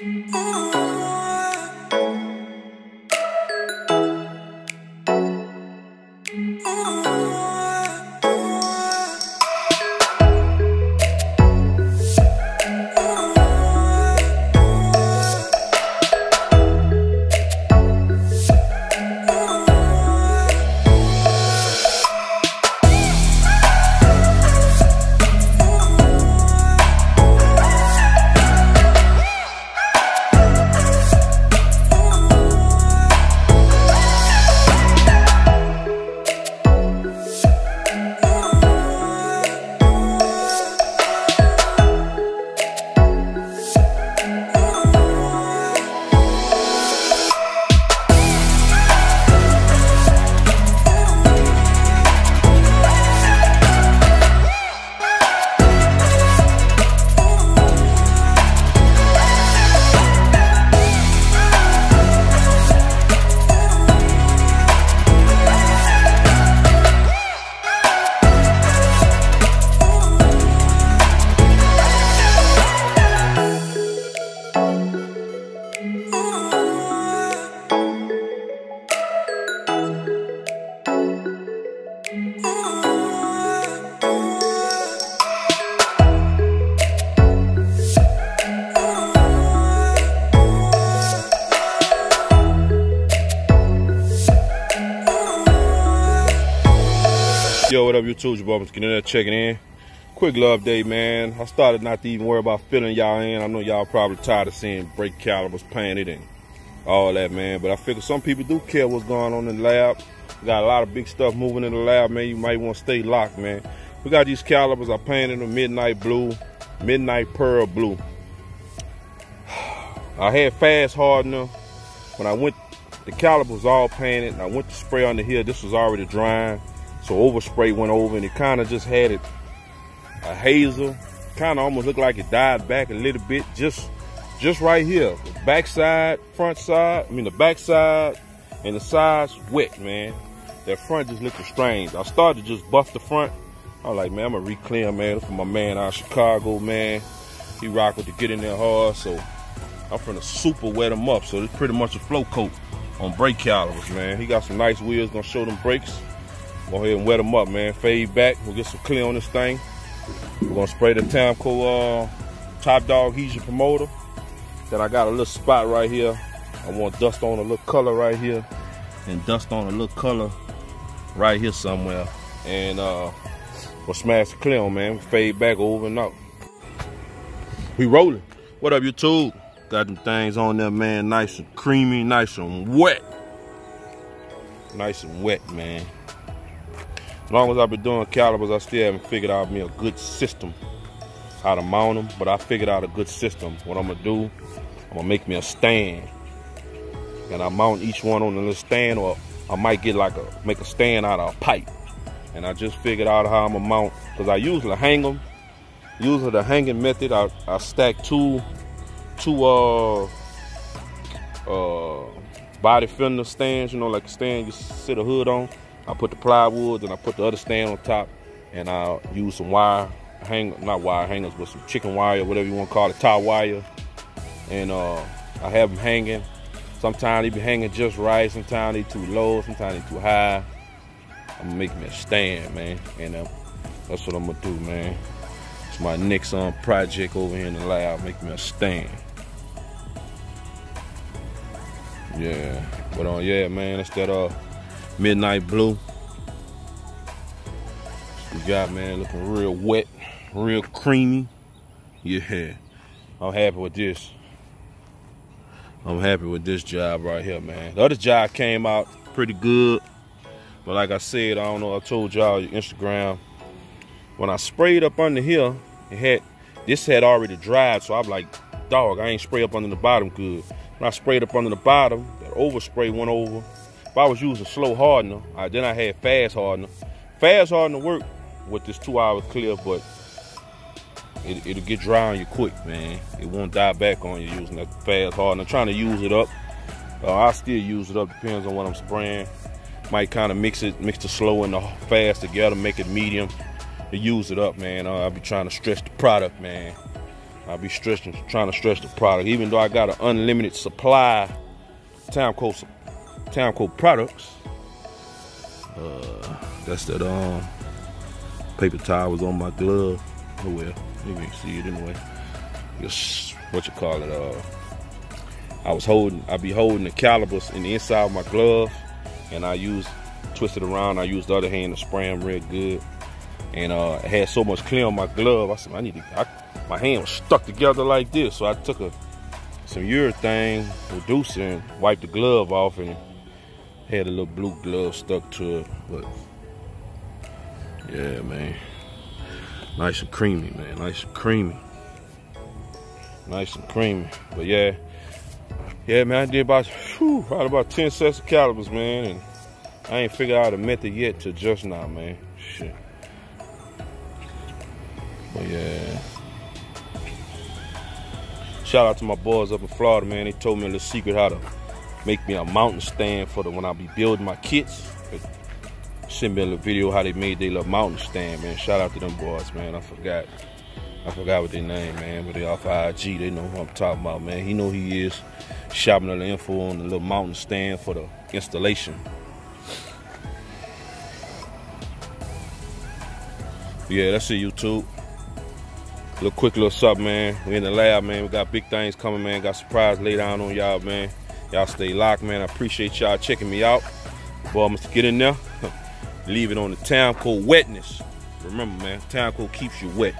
Oh. Yo, what up, YouTube? Your boy, Mr. Get In There checking in. Quick love day, man. I started not to even worry about filling y'all in. I know y'all probably tired of seeing brake calipers painted and all that, man. But I figure some people do care what's going on in the lab. We got a lot of big stuff moving in the lab, man. You might want to stay locked, man. We got these calipers. I painted them midnight blue, midnight pearl blue. I had fast hardener. When I went, the caliper was all painted, and I went to spray on the here. This was already drying. So overspray went over and it kind of just had it a hazel. Kind of almost looked like it died back a little bit. Just just right here. Back side, front side, I mean the back side and the sides wet, man. That front just looked strange. I started to just buff the front. I was like, man, I'm gonna reclaim, man, for my man out of Chicago, man. He rock with the get in there hard, so I'm finna super wet him up. So it's pretty much a flow coat on brake calipers, man. He got some nice wheels, gonna show them brakes. Go ahead and wet them up, man. Fade back. We'll get some clear on this thing. We're gonna spray the Tamco uh, Top Dog Adhesion Promoter. Then I got a little spot right here. I want dust on a little color right here. And dust on a little color right here somewhere. And uh, we'll smash the clear on, man. Fade back over and out. We rolling. What up, YouTube? Got them things on there, man. Nice and creamy, nice and wet. Nice and wet, man. As long as I've been doing calipers, I still haven't figured out me a good system how to mount them. But I figured out a good system. What I'm gonna do, I'm gonna make me a stand, and I mount each one on a little stand, or I might get like a make a stand out of a pipe. And I just figured out how I'm gonna mount because I usually hang them. Usually the hanging method, I, I stack two two uh uh body fender stands, you know, like a stand you sit a hood on. I put the plywood and I put the other stand on top and I use some wire hang not wire hangers but some chicken wire or whatever you want to call it tie wire. And uh, I have them hanging. Sometimes they be hanging just right sometimes they too low sometimes they too high. I'm gonna a stand man and uh, that's what I'm gonna do man. It's my Nixon project over here in the lab make me a stand. Yeah but on uh, yeah man that's that uh midnight blue. We got man looking real wet, real creamy. Yeah, I'm happy with this. I'm happy with this job right here, man. The other job came out pretty good. But like I said, I don't know, I told y'all Instagram. When I sprayed up under here, it had this had already dried, so I'm like, dog, I ain't spray up under the bottom good. When I sprayed up under the bottom, that overspray went over if I was using slow hardener, I, then I had fast hardener. Fast hardener work with this two hour clear, but it, will get dry on you quick, man. It won't die back on you using that fast hardener. I'm trying to use it up. Uh, I still use it up, depends on what I'm spraying. Might kind of mix it, mix the slow and the fast together, make it medium to use it up, man. Uh, I'll be trying to stretch the product, man. I'll be stretching, trying to stretch the product. Even though I got an unlimited supply, Tamco, Tamco products. Uh, that's that um paper towel was on my glove. Oh well, you can see it anyway. Just what you call it? Uh, I was holding, I be holding the calipers in the inside of my glove, and I used twisted around. I used the other hand to spray them real good, and uh, it had so much clear on my glove. I said, I need to. I, my hand was stuck together like this, so I took a some urethane reducer and wiped the glove off, and had a little blue glove stuck to it. But yeah, man, nice and creamy, man, nice and creamy, nice and creamy. But yeah. Yeah, man, I did about, whew, probably about 10 sets of calipers, man, and I ain't figured out a method yet to just now, man. Shit. But yeah. Shout out to my boys up in Florida, man. They told me a little secret how to make me a mountain stand for the when I be building my kits. Send me a little video how they made their little mountain stand, man. Shout out to them boys, man. I forgot. I forgot what their name, man, but they off IG. They know who I'm talking about, man. He know he is. Shopping the info on the little mountain stand for the installation. Yeah, that's it, YouTube. Little quick little something, man. We in the lab, man. We got big things coming, man. Got surprise laid down on y'all, man. Y'all stay locked, man. I appreciate y'all checking me out. Boy, I'm gonna get in there. Leave it on the Tamco wetness. Remember, man, Tamco keeps you wet.